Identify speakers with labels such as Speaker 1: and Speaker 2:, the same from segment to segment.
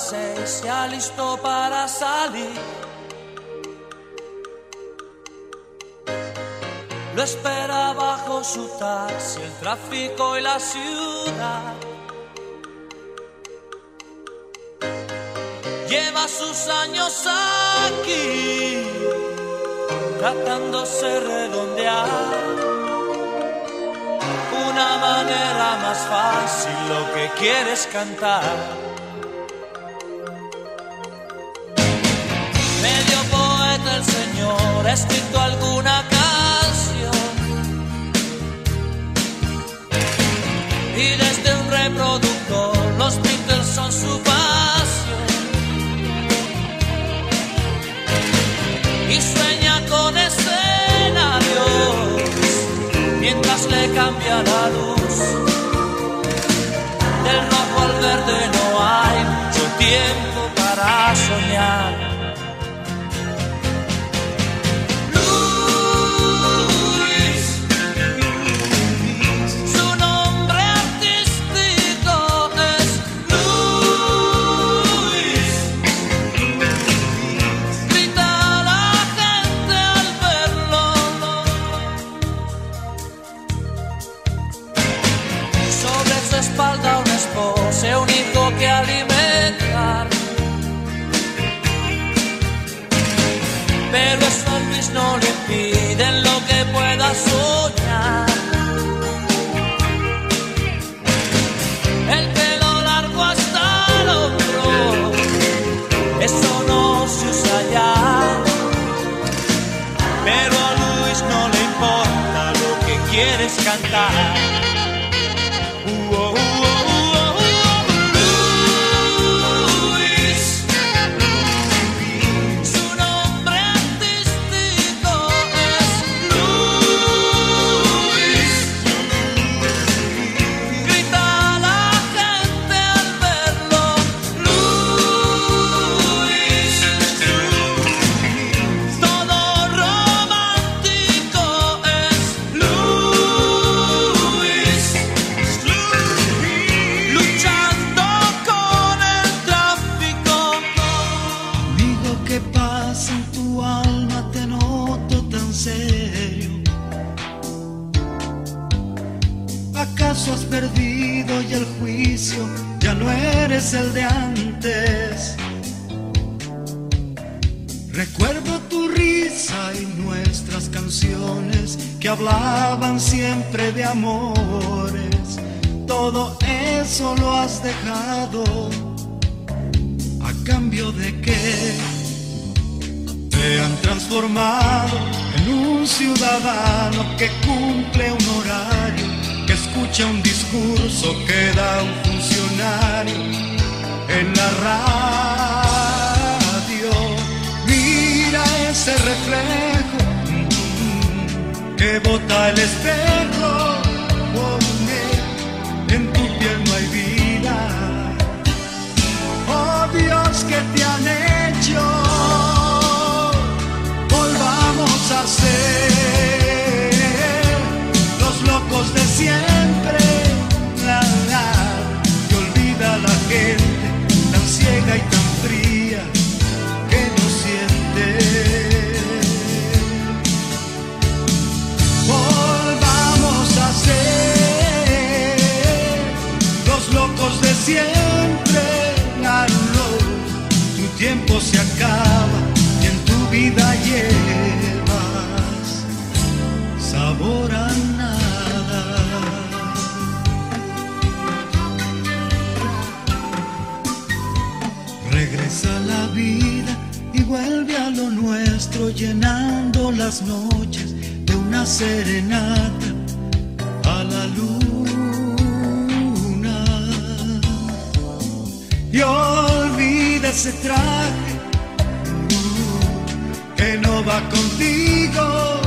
Speaker 1: seis, ya listo para salir. Lo espera bajo su taxi, el tráfico y la ciudad. Lleva sus años aquí, tratándose redondear una manera más fácil lo que quieres cantar. El Señor ha escrito alguna canción y desde un reproductor los Beatles son su pasión y sueña con escenarios mientras le cambia la luz. Del rojo al verde no hay mucho tiempo para soñar. Quieres
Speaker 2: te han transformado en un ciudadano que cumple un horario, que escucha un discurso que da un funcionario en la radio. Mira ese reflejo que bota el espejo. En tu piel no hay vida. Oh Dios, que te han hecho? Siempre. Claro, tu tiempo se acaba y en tu vida llevas sabor a nada. Regresa la vida y vuelve a lo nuestro, llenando las noches de una serenata Olvida ese traje que no va contigo,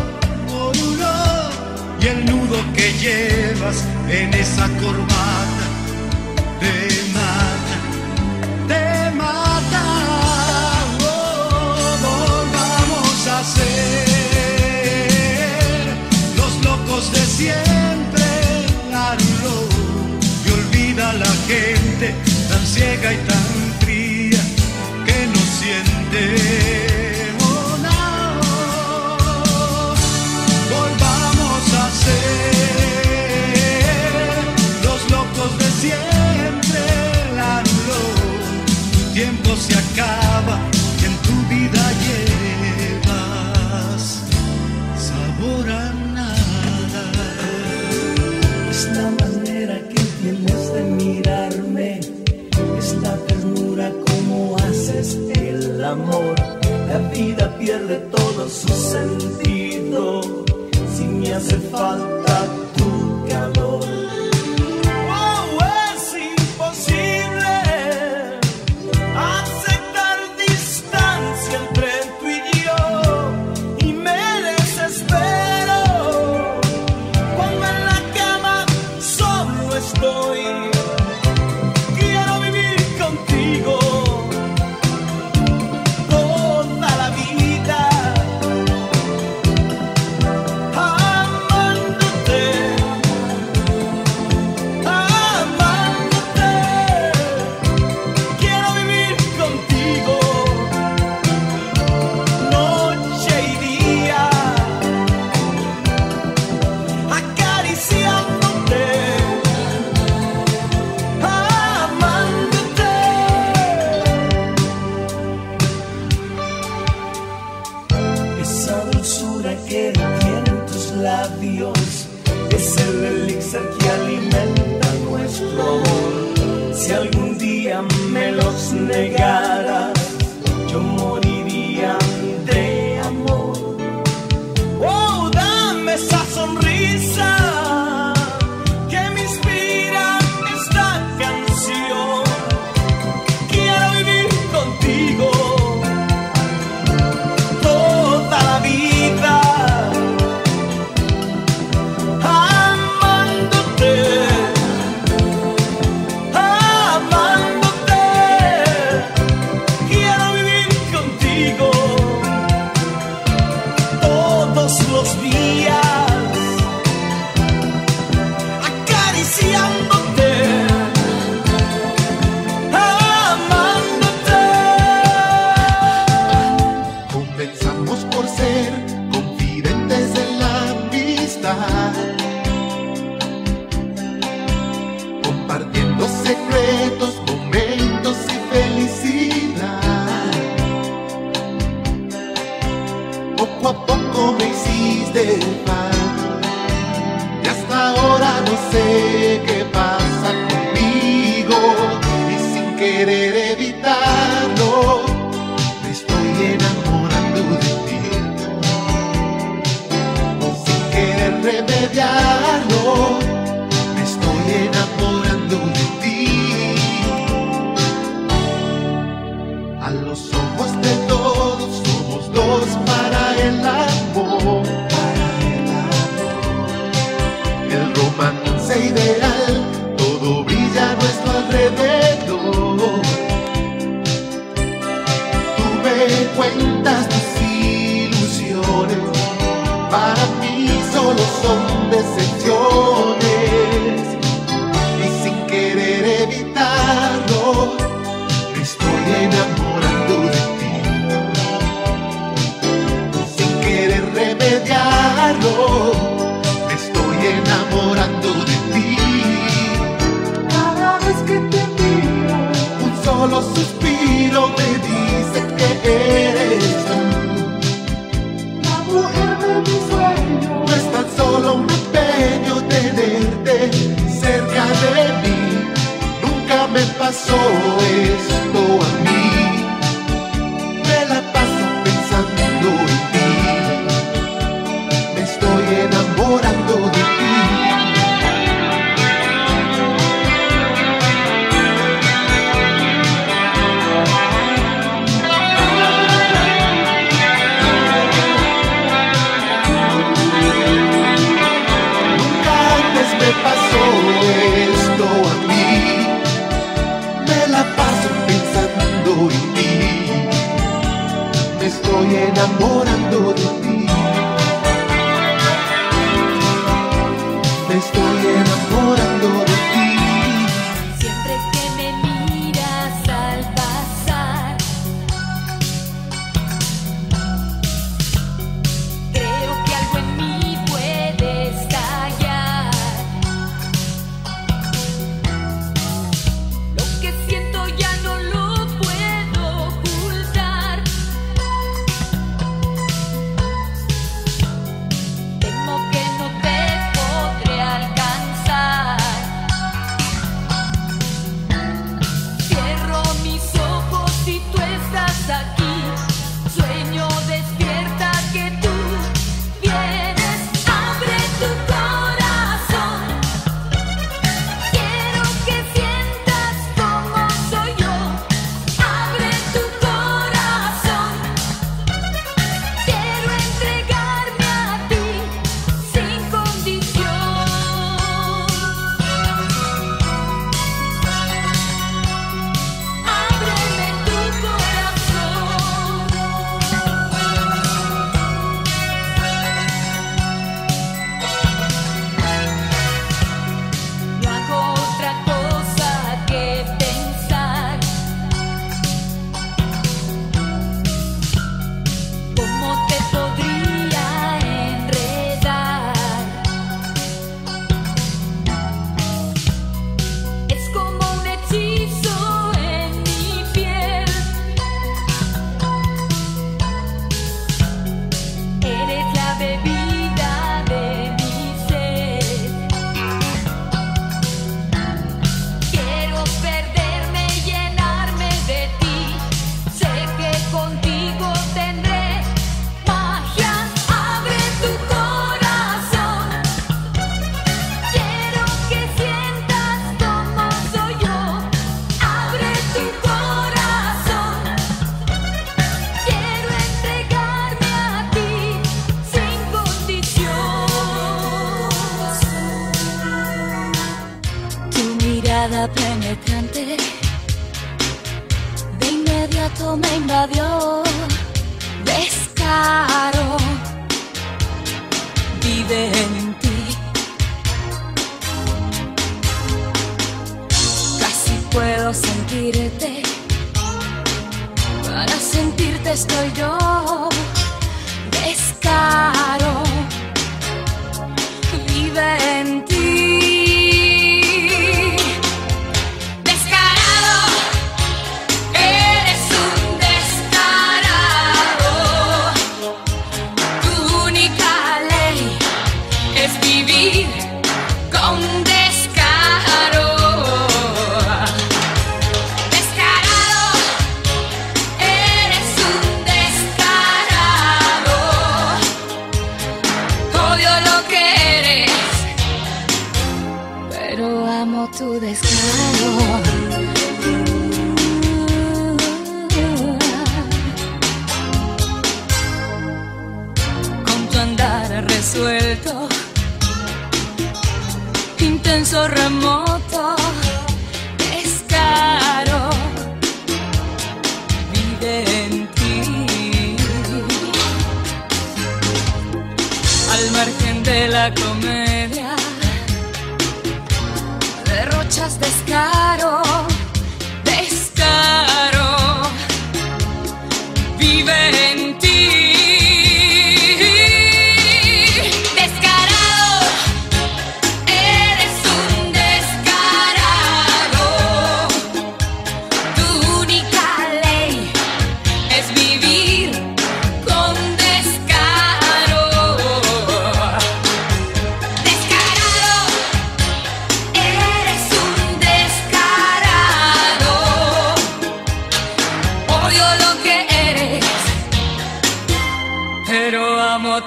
Speaker 2: y el nudo que llevas en esa corbata te mata,
Speaker 1: sentido si me hace falta me estoy
Speaker 3: enamorando de ti. A los ojos de todos somos dos para el amor, para el amor. El romance ideal, todo brilla a nuestro alrededor. Tú me cuentas tus ilusiones, para mí solo son
Speaker 4: Para sentirte estoy yo. Intenso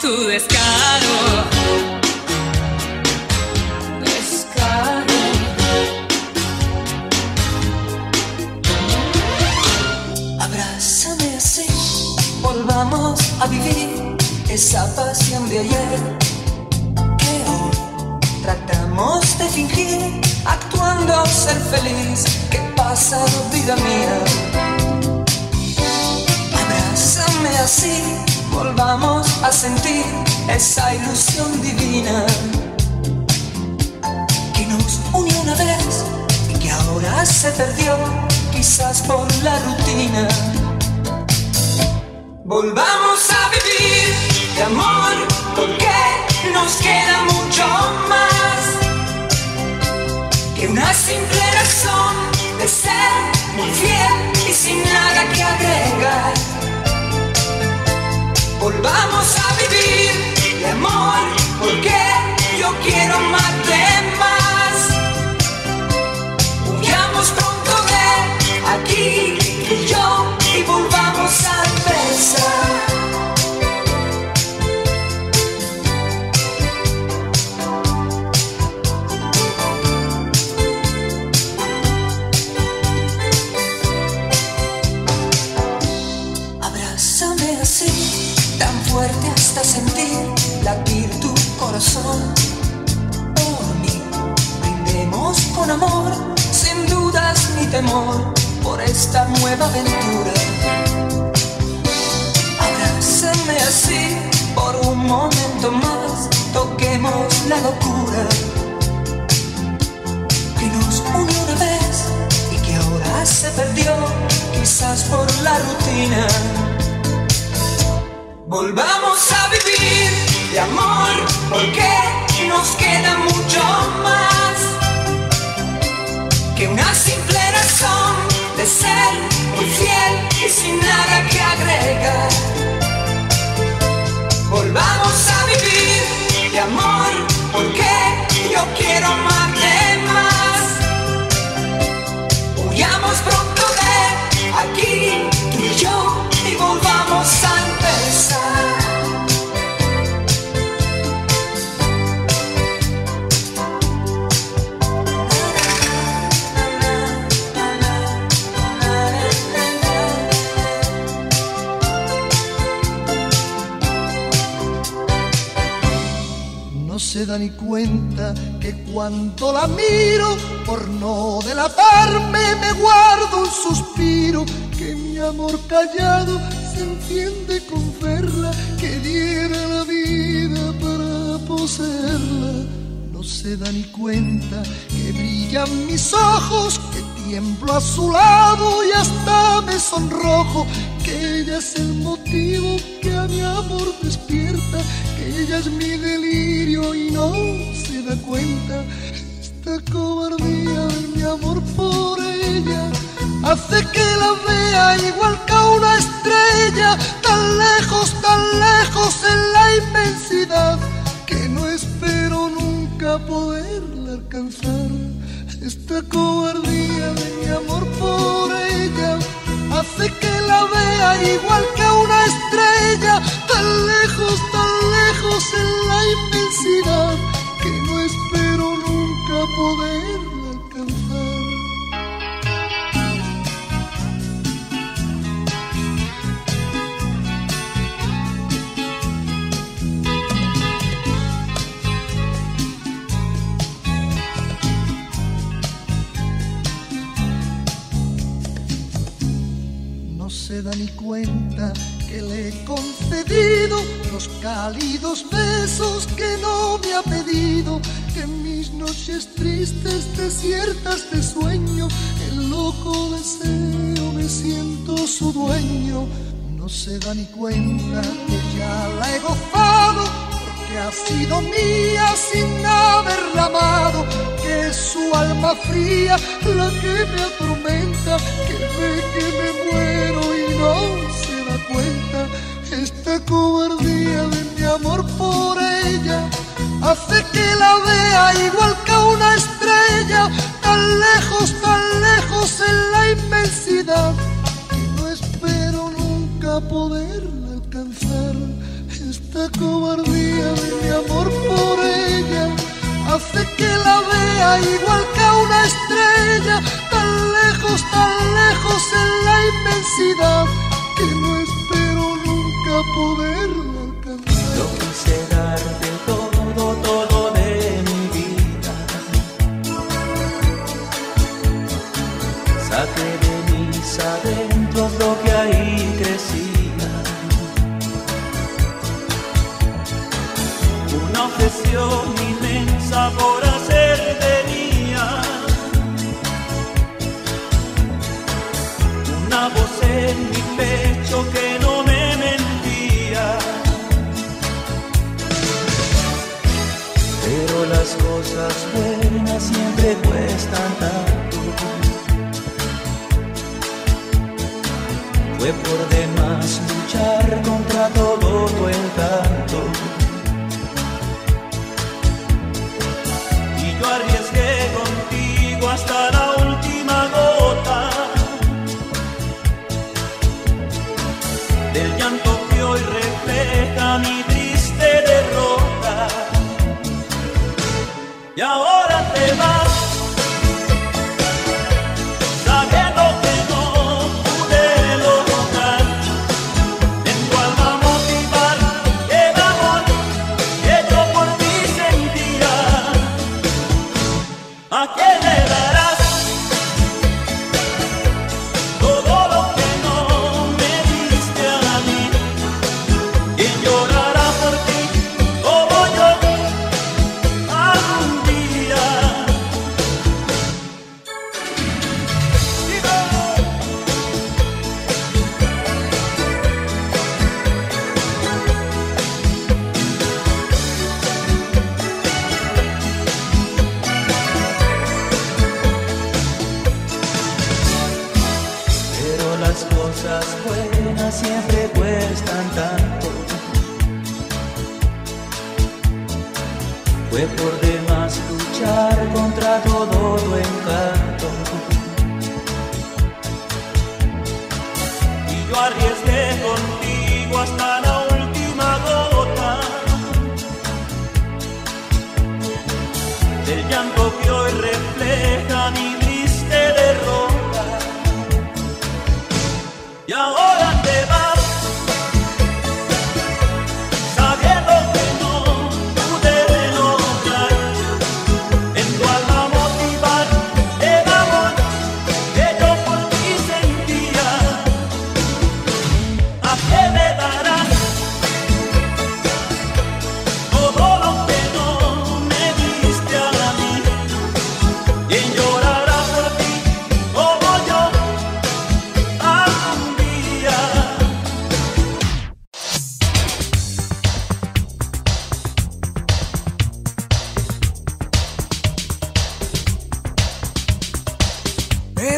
Speaker 4: tu descaro.
Speaker 5: Se perdió, quizás por la rutina. Volvamos a vivir de amor, porque nos queda mucho más que una simple razón de ser muy fiel y sin nada que agregar. Volvamos a vivir de amor, porque yo quiero amarte más. Huyamos pronto de aquí y yo y volvamos a empezar. Abrázame así, tan fuerte hasta sentir latir tu corazón. Temor, por esta nueva aventura. Abrázame así, por un momento más, toquemos la locura que nos unió una vez y que ahora se perdió, quizás por la rutina. Volvamos a vivir de amor, porque nos queda mucho más que una simple razón de ser muy fiel y sin nada que agregar. Volvamos a vivir
Speaker 6: cuenta que cuando la miro, por no delatarme, me guardo un suspiro, que mi amor callado se entiende con verla, que diera la vida para poseerla. No se da ni cuenta que brillan mis ojos, tiemblo a su lado y hasta me sonrojo, que ella es el motivo que a mi amor despierta, que ella es mi delirio y no se da cuenta. Esta cobardía de mi amor por ella hace que la vea igual que a una estrella, tan lejos, tan lejos en la inmensidad, que no espero nunca poderla alcanzar. Esta cobardía de mi amor por ella hace que la vea igual que una estrella, tan lejos, tan lejos en la inmensidad, que no espero nunca poderla da ni cuenta que le he concedido los cálidos besos que no me ha pedido, que mis noches tristes, desiertas de sueño, el loco deseo me siento su dueño. No se da ni cuenta que ya la he gozado, porque ha sido mía sin haberla amado, que es su alma fría la que me atormenta, que ve que me muero no se da cuenta. Esta cobardía de mi amor por ella hace que la vea igual que una estrella, tan lejos, tan lejos en la inmensidad, que no espero nunca poderla alcanzar. Esta cobardía de mi amor por ella hace que la vea igual que una estrella, tan lejos, tan lejos en la que no espero nunca poderla alcanzar.
Speaker 1: Yo quise darte todo, todo de mi vida. Saqué de mis adentros lo que ahí crecía. Una obsesión inmensa por en mi pecho que no me mentía. Pero las cosas buenas siempre cuestan tanto. Fue por demás luchar contra todo tu encanto. Y yo arriesgué contigo hasta la arriesgué contigo hasta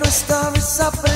Speaker 7: Pero esta vez aprendí